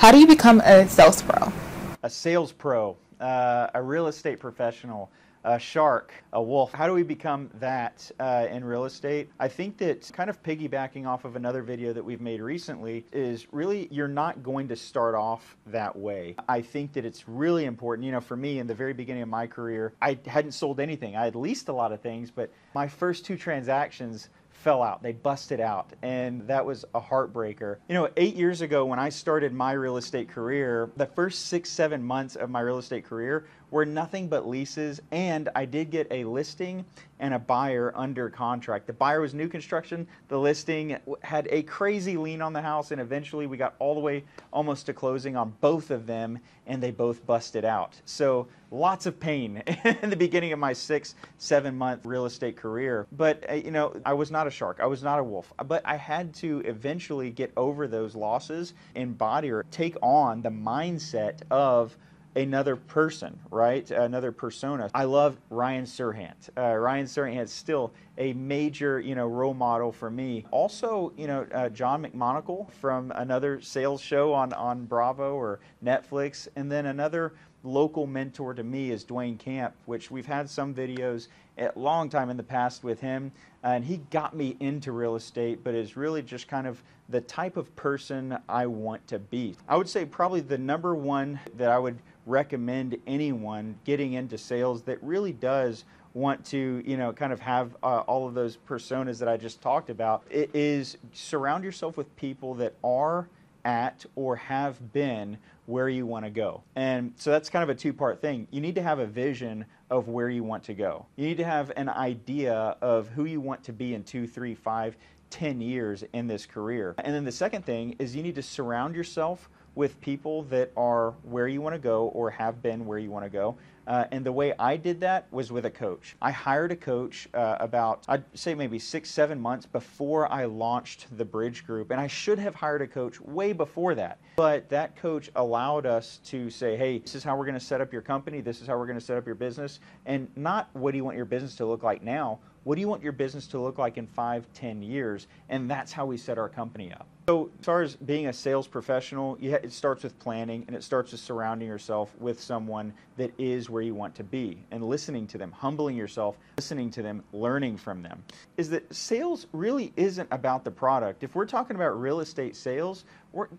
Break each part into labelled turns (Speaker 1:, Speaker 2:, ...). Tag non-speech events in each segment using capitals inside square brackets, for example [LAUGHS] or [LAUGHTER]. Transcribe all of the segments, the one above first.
Speaker 1: How do you become a sales pro?
Speaker 2: A sales pro, uh, a real estate professional, a shark, a wolf. How do we become that uh, in real estate? I think that kind of piggybacking off of another video that we've made recently is really you're not going to start off that way. I think that it's really important. You know, for me, in the very beginning of my career, I hadn't sold anything. I had leased a lot of things, but my first two transactions fell out. They busted out, and that was a heartbreaker. You know, eight years ago when I started my real estate career, the first six, seven months of my real estate career were nothing but leases, and I did get a listing and a buyer under contract. The buyer was new construction, the listing had a crazy lien on the house, and eventually we got all the way almost to closing on both of them, and they both busted out. So lots of pain [LAUGHS] in the beginning of my six, seven month real estate career. But, uh, you know, I was not a shark, I was not a wolf, but I had to eventually get over those losses, and embody or take on the mindset of another person, right? Another persona. I love Ryan Serhant. Uh, Ryan Serhant is still a major, you know, role model for me. Also, you know, uh, John McMonagle from another sales show on, on Bravo or Netflix. And then another local mentor to me is Dwayne Camp, which we've had some videos a long time in the past with him. And he got me into real estate, but is really just kind of the type of person I want to be. I would say probably the number one that I would recommend anyone getting into sales that really does want to, you know, kind of have uh, all of those personas that I just talked about, it is surround yourself with people that are at or have been where you want to go. And so that's kind of a two part thing. You need to have a vision of where you want to go. You need to have an idea of who you want to be in two, three, five, ten years in this career. And then the second thing is you need to surround yourself with people that are where want to go or have been where you want to go. Uh, and the way I did that was with a coach. I hired a coach uh, about, I'd say maybe six, seven months before I launched the Bridge Group. And I should have hired a coach way before that. But that coach allowed us to say, hey, this is how we're going to set up your company. This is how we're going to set up your business. And not what do you want your business to look like now? What do you want your business to look like in five, ten years? And that's how we set our company up. So, as far as being a sales professional, it starts with planning and it starts with surrounding yourself with someone that is where you want to be and listening to them, humbling yourself, listening to them, learning from them. Is that sales really isn't about the product. If we're talking about real estate sales,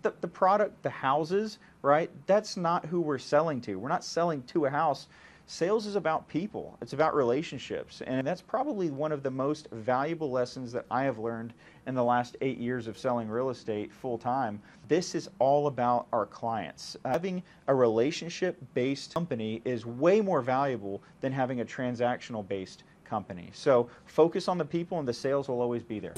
Speaker 2: the, the product, the houses, right, that's not who we're selling to. We're not selling to a house Sales is about people, it's about relationships, and that's probably one of the most valuable lessons that I have learned in the last eight years of selling real estate full time. This is all about our clients. Having a relationship based company is way more valuable than having a transactional based company. So focus on the people, and the sales will always be there.